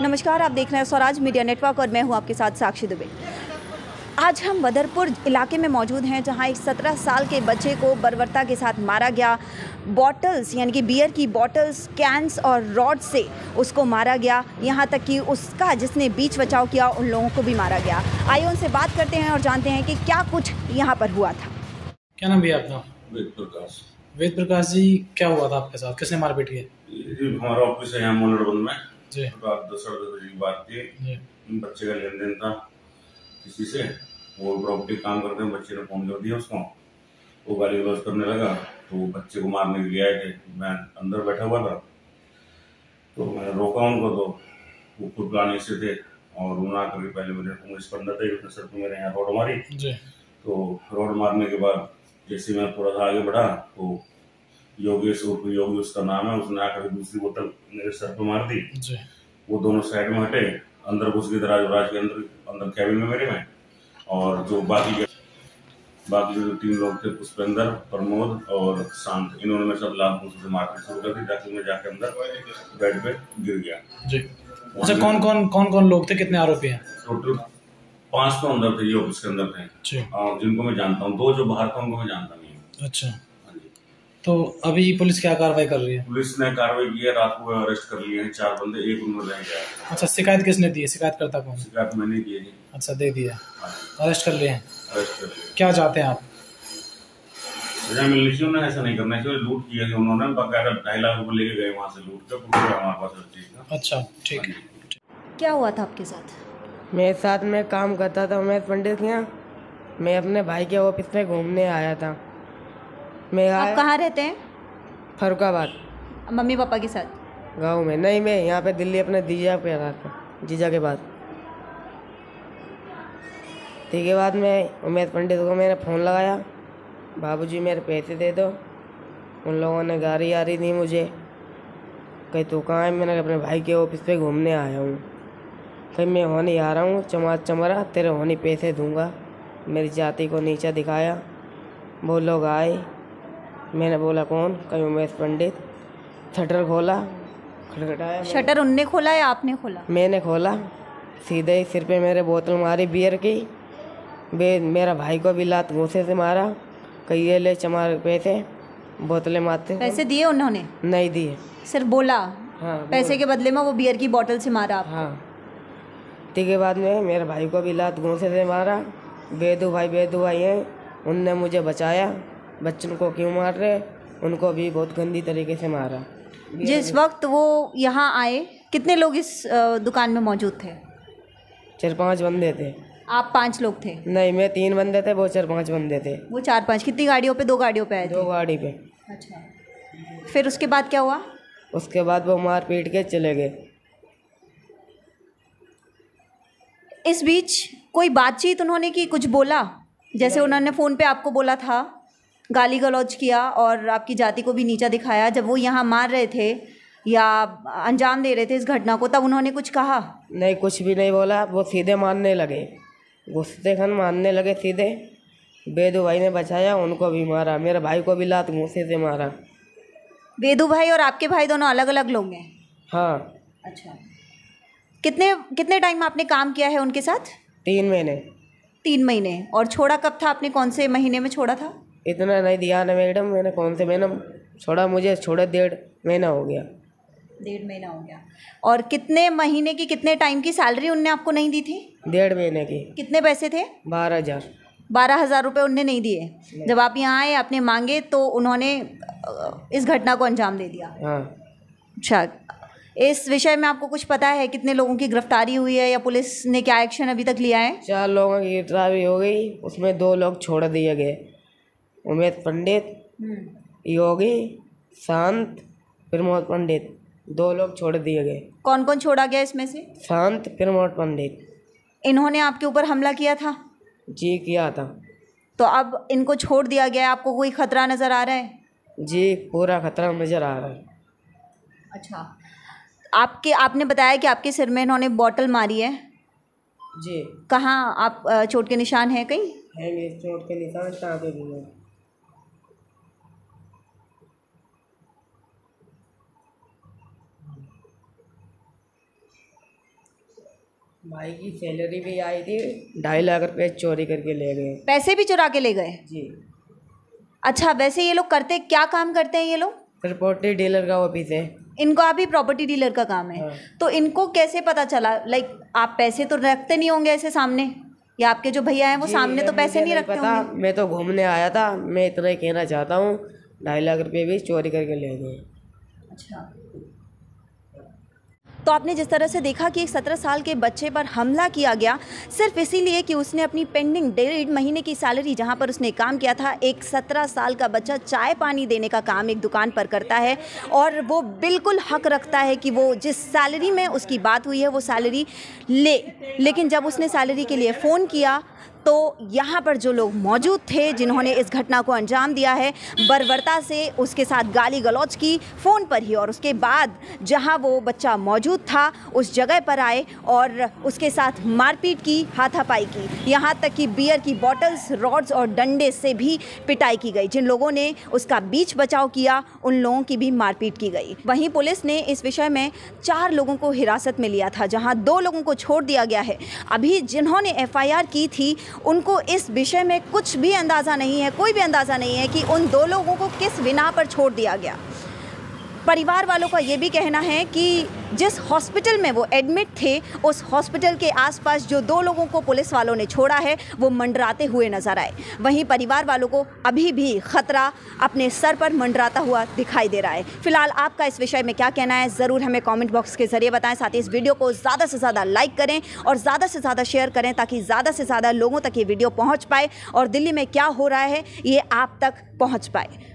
नमस्कार, आप देख रहे हैं स्वराज मीडिया नेटवर्क और मैं हूँ आपके साथ साक्षी दुबे। आज हम बदरपुर इलाके में मौजूद हैं जहाँ एक सत्रह साल के बच्चे को बर्बरता के साथ मारा गया। बॉटल्स यानी कि बियर की बॉटल्स कैंस और रॉड से उसको मारा गया। यहाँ तक कि उसका जिसने बीच बचाव किया उन लोगों को भी मारा गया। आइए उनसे बात करते हैं और जानते हैं कि क्या कुछ यहाँ पर हुआ था। क्या नाम भैया आपका? वेद प्रकाश। वेद प्रकाश जी क्या हुआ था आपके साथ? किसने मारपीट की हमारा ऑफ़िस है यहाँ मोलड़बंद में। जी। रात दस साढ़े दस बजे की बात थी। बच्चे का लेन देन था। किसी से वो प्रॉपर्टी काम करते हैं बच्चे ने फ़ोन कर दिया उसको वो गाली गलौज करने लगा तो वो बच्चे को मारने के लिए आए थे। मैं अंदर बैठा हुआ था तो मैंने रोका उनको तो वो खुद गाने से थे और उन्होंने आकर के पहले मेरे को इस बंदा थे उसने सर पे मेरे यहाँ रोड मारी। तो रोड मारने के बाद जैसे मैं थोड़ा सा आगे बढ़ा तो योगेश उर्फ़ योगी उसका नाम है उसने आकर दूसरी बोतल मेरे सर पे मार दी। वो दोनों साइड में हटे अंदर घुस गए दराज राज के अंदर अंदर कैबिन में मेरे में और जो बाकी के बाकी जो तीन लोग थे पुष्पेंद्र प्रमोद और शांत इन्होंने मेरे साथ लाल घूस से मारपीट शुरू कर दी ताकि मैं जाके अंदर बेड पे गिर गया। जी। अच्छा कौन कौन कौन कौन लोग थे? कितने आरोपी हैं? टोटल पाँच तो अंदर थे ये ऑफ़िस के अंदर थे। जिनको मैं जानता हूँ दो जो बाहर था उनको मैं जानता नहीं अच्छा। तो अभी पुलिस क्या कार्रवाई कर रही है? पुलिस ने कार्रवाई की है रात को अरेस्ट कर लिए हैं चार बंदे एक गया अच्छा शिकायत किसने दी है? शिकायत करता कौन? शिकायत मैंने की है अच्छा दे दिया। हाँ अरेस्ट कर लिए हैं? अरेस्ट कर लिया क्या चाहते हैं आप? सजा मिलनी चाहिए उन्हें ऐसा नहीं करना चाहिए लूट किया कि उन्होंने बकायदा ढाई लाख रुपए लेके गए वहाँ से लूट के पूरा हमारे पास चीज़ अच्छा ठीक। है क्या हुआ था आपके साथ? मेरे साथ में काम करता था उमेश पंडित के यहाँ मैं अपने भाई के ऑफ़िस में घूमने आया था। मैं आप कहाँ रहते हैं? फरुखाबाद। मम्मी पापा के साथ? गाँव में। नहीं मैं यहाँ पे दिल्ली अपने जीजा पे रहा जीजा के बाद। ठीक है बाद में उमेश पंडित को मैंने फ़ोन लगाया। बाबूजी मेरे पैसे दे दो। उन लोगों ने गाड़ी आ रही थी मुझे। कहीं तो कहाँ है? मैंने अपने भाई के ऑफ़िस पे घूमने आया हूँ। कहीं मैं होने आ रहा हूँ चमार चमरा तेरे होने पैसे दूँगा। मेरी जाति को नीचा दिखाया। वो लोग आए। मैंने बोला कौन? कहीं उमेश पंडित। शटर खोला खटखटाया। शटर उनने खोला या आपने खोला? मैंने खोला सीधे ही सिर पे मेरे बोतल मारी बियर की। बे मेरा भाई को भी लात घूसे से मारा कही ये ले चमार पैसे बोतलें मारते पैसे दिए उन्होंने? नहीं दिए। सिर्फ़ बोला? हाँ पैसे के बदले में वो बियर की बोतल से मारा आप हाँ। ठीक है बाद में मेरे भाई को भी लात घूसे से मारा। बेदू भाई बेदू भाई हैं उनने मुझे बचाया। बच्चों को क्यों मार रहे? उनको भी बहुत गंदी तरीके से मारा। जिस वक्त वो यहाँ आए कितने लोग इस दुकान में मौजूद थे? चार पाँच बंदे थे। आप पाँच लोग थे? नहीं मैं तीन बंदे थे वो चार पाँच बंदे थे। वो चार पाँच कितनी गाड़ियों पे? दो गाड़ियों पे आए दो गाड़ी पे। अच्छा। फिर उसके बाद क्या हुआ? उसके बाद वो मार पीट के चले गए। इस बीच कोई बातचीत उन्होंने की? कुछ बोला? जैसे उन्होंने फ़ोन पे आपको बोला था गाली गलौज किया और आपकी जाति को भी नीचा दिखाया। जब वो यहाँ मार रहे थे या अंजाम दे रहे थे इस घटना को तब उन्होंने कुछ कहा? नहीं कुछ भी नहीं बोला। वो सीधे मारने लगे। घुसते खन मारने लगे सीधे। बेदू भाई ने बचाया उनको भी मारा। मेरे भाई को भी लात घूसे से मारा। बेदू भाई और आपके भाई दोनों अलग अलग लोग हैं? हाँ। अच्छा। कितने कितने टाइम आपने काम किया है उनके साथ? तीन महीने। तीन महीने। और छोड़ा कब था आपने? कौन से महीने में छोड़ा था? इतना नहीं दिया ना मैडम मैंने कौन से महीने छोड़ा मुझे छोड़े डेढ़ महीना हो गया। डेढ़ महीना हो गया। और कितने महीने की कितने टाइम की सैलरी उनने आपको नहीं दी थी? डेढ़ महीने की। कितने पैसे थे? बारह हज़ार। बारह हज़ार रुपये उनने नहीं दिए। जब आप यहाँ आए आपने मांगे तो उन्होंने इस घटना को अंजाम दे दिया। हाँ। अच्छा इस विषय में आपको कुछ पता है? कितने लोगों की गिरफ्तारी हुई है या पुलिस ने क्या एक्शन अभी तक लिया है? चार लोगों की गिरफ्तारी हो गई उसमें दो लोग छोड़ दिए गए। उमेश पंडित योगी शांत प्रमोद पंडित दो लोग छोड़ दिए गए। कौन कौन छोड़ा गया इसमें से? शांत प्रमोद पंडित। इन्होंने आपके ऊपर हमला किया था? जी किया था। तो अब इनको छोड़ दिया गया आपको कोई खतरा नज़र आ रहा है? जी पूरा खतरा नज़र आ रहा है। अच्छा। आपके आपने बताया कि आपके सिर में इन्होंने बॉटल मारी है? जी। कहाँ आप चोट के निशान हैं कहीं? है चोट के निशान कहाँ पे भी हैं? भाई की सैलरी भी आई थी ढाई लाख रुपए चोरी करके ले गए। पैसे भी चुरा के ले गए? जी। अच्छा वैसे ये लोग करते क्या काम करते हैं ये लोग? प्रॉपर्टी डीलर का ऑफ़िस है। इनका भी प्रॉपर्टी डीलर का काम है। हाँ। तो इनको कैसे पता चला? लाइक आप पैसे तो रखते नहीं होंगे ऐसे सामने? या आपके जो भैया हैं वो सामने तो पैसे नहीं रखते पता। होंगे? मैं तो घूमने आया था। मैं इतना ही कहना चाहता हूँ ढाई लाख रुपये भी चोरी करके ले गए। अच्छा। तो आपने जिस तरह से देखा कि एक सत्रह साल के बच्चे पर हमला किया गया, सिर्फ़ इसीलिए कि उसने अपनी पेंडिंग डेढ़ महीने की सैलरी जहाँ पर उसने काम किया था, एक सत्रह साल का बच्चा चाय पानी देने का काम एक दुकान पर करता है और वो बिल्कुल हक रखता है कि वो जिस सैलरी में उसकी बात हुई है, वो सैलरी ले। लेकिन जब उसने सैलरी के लिए फ़ोन किया तो यहाँ पर जो लोग मौजूद थे, जिन्होंने इस घटना को अंजाम दिया है बर्बरता से उसके साथ गाली गलौज की, फ़ोन पर ही और उसके बाद जहाँ वो बच्चा मौजूद था, उस जगह पर आए और उसके साथ मारपीट की, हाथापाई की। यहाँ तक कि बियर की बॉटल्स रॉड्स और डंडे से भी पिटाई की गई। जिन लोगों ने उसका बीच बचाव किया, उन लोगों की भी मारपीट की गई। वहीं पुलिस ने इस विषय में चार लोगों को हिरासत में लिया था, जहाँ दो लोगों को छोड़ दिया गया है। अभी जिन्होंने एफआईआर की थी उनको इस विषय में कुछ भी अंदाज़ा नहीं है, कोई भी अंदाज़ा नहीं है कि उन दो लोगों को किस बिना पर छोड़ दिया गया। परिवार वालों का ये भी कहना है कि जिस हॉस्पिटल में वो एडमिट थे, उस हॉस्पिटल के आसपास जो दो लोगों को पुलिस वालों ने छोड़ा है, वो मंडराते हुए नज़र आए। वहीं परिवार वालों को अभी भी खतरा अपने सर पर मंडराता हुआ दिखाई दे रहा है। फ़िलहाल आपका इस विषय में क्या कहना है, ज़रूर हमें कमेंट बॉक्स के ज़रिए बताएँ। साथ ही इस वीडियो को ज़्यादा से ज़्यादा लाइक करें और ज़्यादा से ज़्यादा शेयर करें ताकि ज़्यादा से ज़्यादा लोगों तक ये वीडियो पहुँच पाए और दिल्ली में क्या हो रहा है, ये आप तक पहुँच पाए।